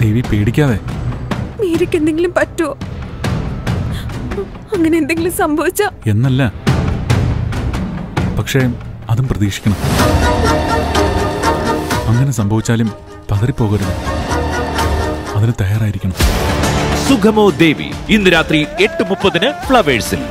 ദേവി പേടിക്കാതെ. മീരയ്ക്ക് എന്തെങ്കിലും പറ്റുമോ അങ്ങനെ എന്തെങ്കിലും സംഭവിച്ച? എന്നല്ല. പക്ഷേ അതും പ്രതീക്ഷിക്കണം. അങ്ങനെ സംഭവിച്ചാലും പതറിപ്പോകരുത്. അതിന് തയ്യാറായിരിക്കണം. സുഖമോ ദേവി? ഇന്ന് രാത്രി എട്ട് മുപ്പതിന് ഫ്ലവേഴ്സിൽ.